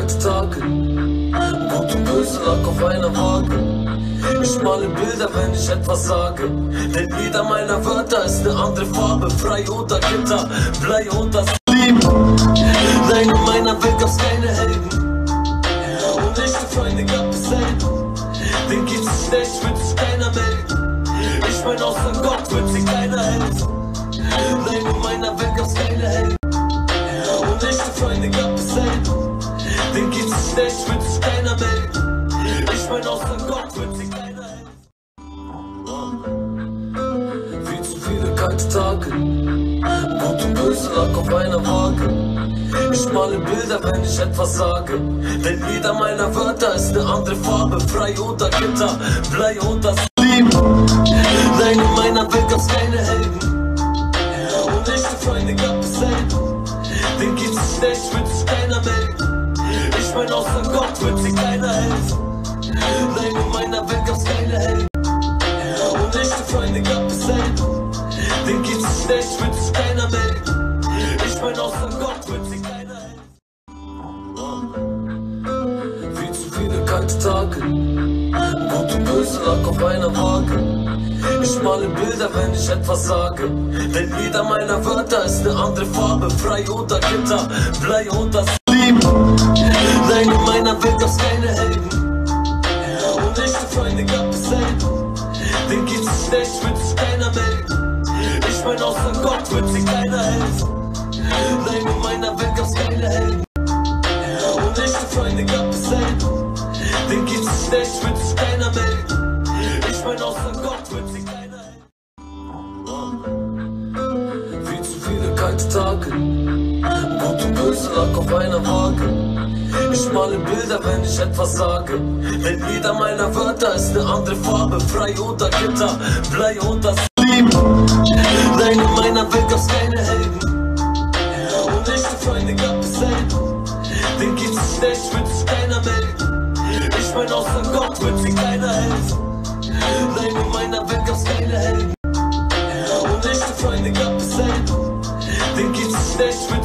kalte Tage. Gut und böse lag auf einer Waage. Ich male Bilder, wenn ich etwas sage. Denn jeder meiner Wörter ist eine andere Farbe. Frei oder Gitter, Blei oder Liebe. Nein, in meiner Welt gab's keine Helden. Und echte Freunde gab es selten. Den geht's schlecht, wird sich keiner melden. Ich mein, außer Gott wird sich keiner helfen. Nein, in meiner Welt schlecht, wird sich keiner melden. Ich mein, außer Gott wird sich keiner helfen. Viel zu viele kalte Tage. Gut und böse lag auf einer Waage. Ich male Bilder, wenn ich etwas sage. Denn jeder meiner Wörter ist eine andere Farbe. Frei oder Gitter, Blei oder Liebe. Nein, in meiner Welt gab's keine Helden. Und echte Freunde gab es selten. Den geht's schlecht, wird sich keiner wird sich keiner helfen. Nein, in meiner Welt gab's keine Helden. Und echte Freunde gab es selten. Den geht's schlecht, wird sich keiner melden. Ich mein, außer Gott wird sich keiner helfen. Viel zu viele kalte Tage. Gut und böse lag auf einer Waage. Ich male Bilder, wenn ich etwas sage. Denn jeder meiner Wörter ist eine andere Farbe. Frei oder Gitter, Blei oder Liebe. Nein, in meiner Welt gab's keine Helden. Und echte Freunde gab es selten. Den geht's schlecht, wird sich keiner melden. Ich mein, außer Gott wird sich keiner helfen. Nein, in meiner Welt gab's keine Helden. Und echte Freunde gab es selten. Den geht's schlecht, wird sich keiner melden. Ich mein, außer Gott wird sich keiner helfen. Viel zu viele kalte Tage. Gut und böse lag auf einer Waage. Ich male Bilder, wenn ich etwas sage. Denn jeder meiner Wörter ist eine andere Farbe. Frei unter Gitter, Blei unter Leben. Nein, in meiner Welt gab's keine Helden. Und echte Freunde gab es selten. Den geht's nicht schlecht, wird sich keiner melden. Ich mein, außer Gott wird sich keiner helfen. Nein, in meiner Welt gab's keine Helden. Und echte Freunde gab es selten. Den geht's nicht schlecht, wird